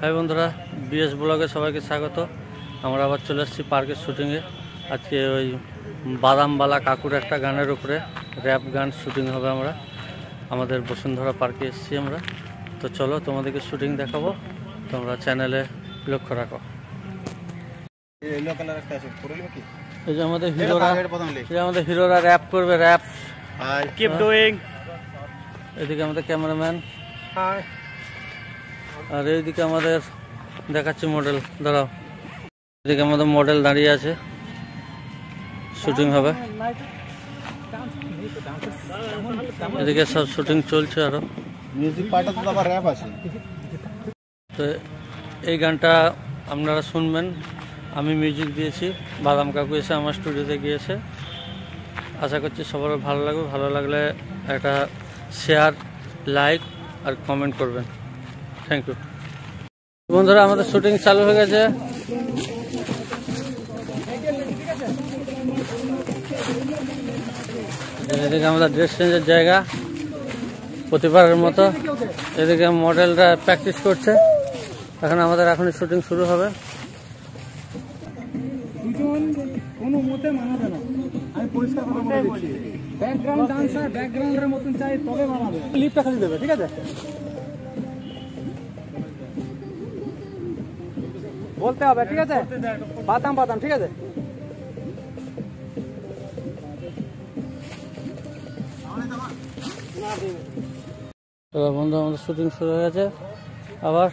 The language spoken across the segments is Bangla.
হ্যাঁ বন্ধুরা বিএস ব্লগে সবাইকে স্বাগত। আমরা আবার চলে এসেছি পার্কের শ্যুটিংয়ে আজকে ওই বাদামবালা কাকুর একটা গানের উপরে র্যাপ গান শ্যুটিং হবে আমরা। আমাদের বসুন্ধরা পার্কে এসেছি আমরা। তো চলো তোমাদেরকে শ্যুটিং দেখাবো। তোমরা চ্যানেলে লক্ষ্য রাখো। এই যে আমাদের হিরোরা আমাদের হিরোরা র্যাপ করবে র্যাপ এদিকে আমাদের ক্যামেরাম্যান হাই আর এইদিকে আমাদের দেখাচ্ছি মডেল দাঁড়াও। এদিকে আমাদের মডেল দাঁড়িয়ে আছে। শুটিং হবে। এদিকে সব শুটিং চলছে আরও। তো আবার র‍্যাপ আছে। তো এই গানটা আপনারা শুনবেন। আমি মিউজিক দিয়েছি। বাদাম কাকু এসে আমার স্টুডিওতে গিয়েছে। আশা করছি সবার ভালো লাগবে ভালো লাগলে একটা শেয়ার লাইক আর কমেন্ট করবেন। থ্যাংক ইউ বন্ধুরা, আমাদের শুটিং চালু হয়ে গেছে। এদিকে আমাদের ড্রেস চেঞ্জের জায়গা, প্রতিবারের মতো। এদিকে মডেলরা প্র্যাকটিস করছে। এখন আমাদের এখনই শুটিং শুরু হবে। ব্যাকগ্রাউন্ড ডান্সার ব্যাকগ্রাউন্ডের মতন চাই, তবে মানাবে। লিপটা খালি দেবে, ঠিক আছে? বলতে হবে ঠিক আছে? বাদাম বাদাম ঠিক আছে? তো বন্ধু আমাদের শুটিং শুরু হয়ে গেছে। আবার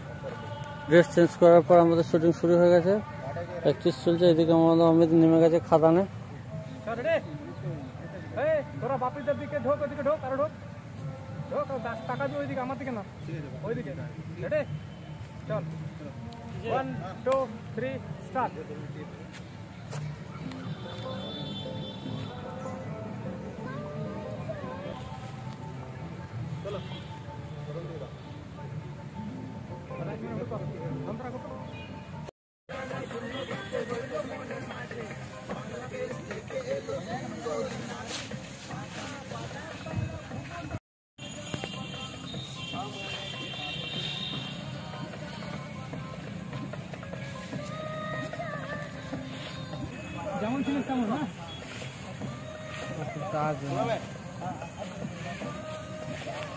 ড্রেস চেঞ্জ করার পর আমাদের শুটিং শুরু হয়ে গেছে। প্র্যাকটিস চলছে এদিকে আমাদের অমিত নেমে গেছে খাদানে। চল এই তোরা বাপিদের দিকে ঢোক ওইদিকে ঢোক আরও ঢোক। ঢোক আর দা- টাকা দিয়ে ওইদিকে আমার দিকে না। ওইদিকে। Ready? One, two, three, start. Start যেমন ছিলিস তেমন না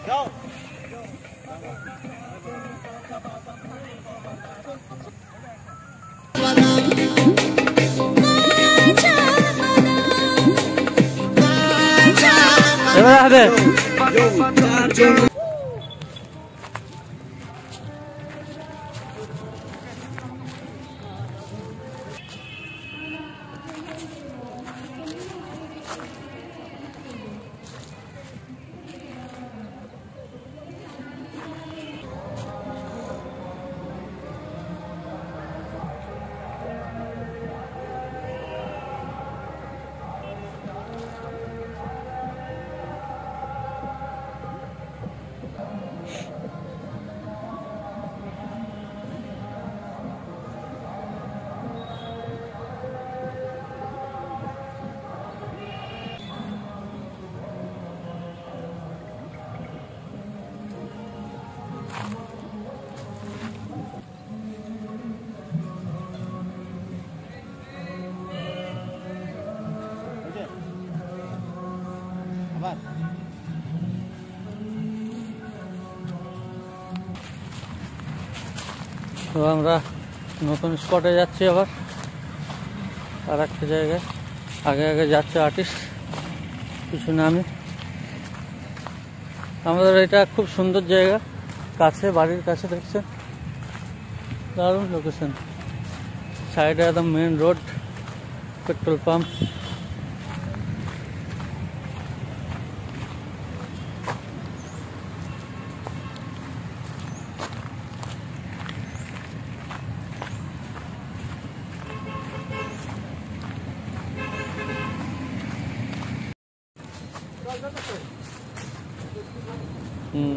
যাও এবার হবে আবার তো আমরা নতুন স্পটে যাচ্ছি আবার। আর একটা জায়গায়। আগে আগে যাচ্ছে আর্টিস্ট পিছনে আমি। আমাদের এটা খুব সুন্দর জায়গা। কাছে, বাড়ির কাছে দেখছেন? দারুণ লোকেশন সাইডে একদম মেন রোড পেট্রোল পাম্প হুম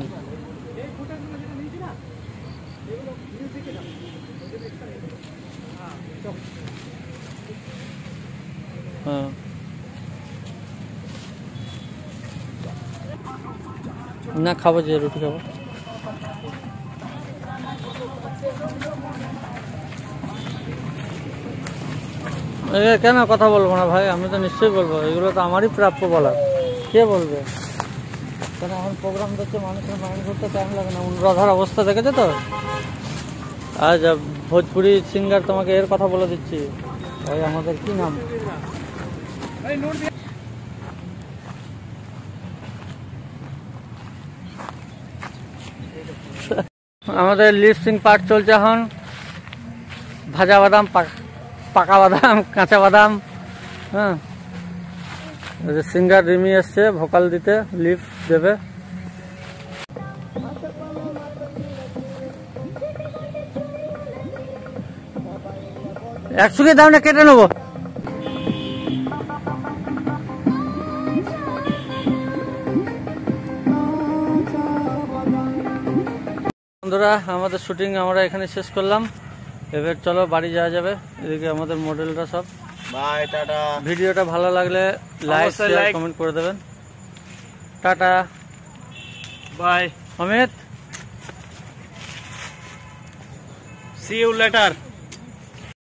হ্যাঁ না, খাব যে রুটি খাব। কেন কথা বলব না ভাই? আমি তো নিশ্চয়ই বলব। এগুলো তো আমারই প্রাপ্য বলার। কে বলবে? কেন এখন প্রোগ্রাম দেখছে মানুষের মাইন্ড করতে টাইম লাগে না? অনুরাধার অবস্থা দেখেছে তো? আজ ভোজপুরি সিঙ্গার তোমাকে এর কথা বলে দিচ্ছি। ওই আমাদের কি নাম? আমাদের লিপসিং পার্ট চলছে এখন। ভাজা বাদাম পাক- পাকা বাদাম, কাঁচা বাদাম হ্যাঁ। সিঙ্গার রিমি এসছে ভোকাল দিতে লিপ দেবে। একসঙ্গে দাম না, কেটে নেব। বন্ধুরা আমাদের শুটিং আমরা এখানে শেষ করলাম। এবার চলো বাড়ি যাওয়া যাবে। এদিকে আমাদের মডেলটা সব। Bye tata. ভিডিওটা ভালো লাগলে লাইক শেয়ার কমেন্ট করে দেবেন। Tata. Bye. Amit? See you later